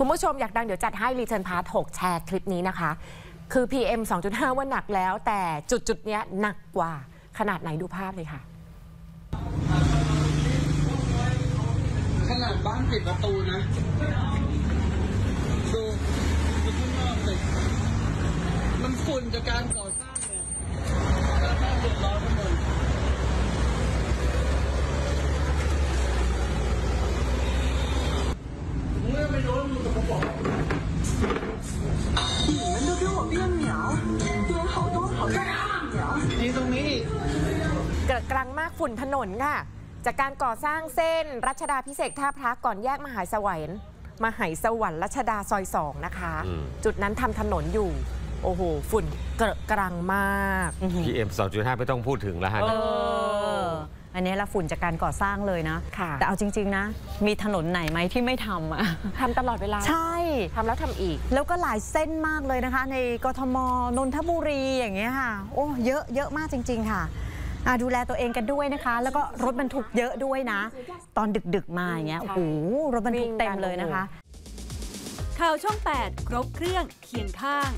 คุณผู้ชมอยากดังเดี๋ยวจัดให้ return part 6แชร์คลิปนี้นะคะ คือ PM 2.5 ว่าหนักแล้ว แต่จุดจุดเนี้ยหนักกว่าขนาดไหนดูภาพเลยค่ะ ขนาดบ้านปิดประตูนะดูดูข้างนอกสิมันฝุ่นจากการก่อสร้าง กิดกลางมากฝุ่นถนนค่ะ จากการก่อสร้างเส้นรัชดาพิเศษกท่าพระก่อนแยกมหาสวรรค์มหาสวรรค์รัชดาซอยสองนะคะอืมจุดนั้นทำถนนอยู่ โอ้โห ฝุ่นเกระกรังมาก PM 2.5ไม่ต้องพูดถึงแล้วฮะเอเอออันนี้ละฝุ่นจากการก่อสร้างเลยนะค่ะแต่เอาจริง ๆ นะ มีถนนไหนไหมที่ไม่ทำอะทำตลอดเวลา ใช่ทำแล้วทำอีก แล้วก็หลายเส้นมากเลยนะคะ ในกทมนนทบุรีอย่างเงี้ยค่ะ โอ้เยอะเยอะมากจริง ๆ ค่ะอะ ดูแลตัวเองกันด้วยนะคะ แล้วก็รถบรรทุกเยอะด้วยนะ ตอนดึกๆมาอย่างเงี้ยโอ้โหรถบรรทุกเต็มเลยนะคะ ข่าวช่อง 8 ครบเครื่องเคียงข้าง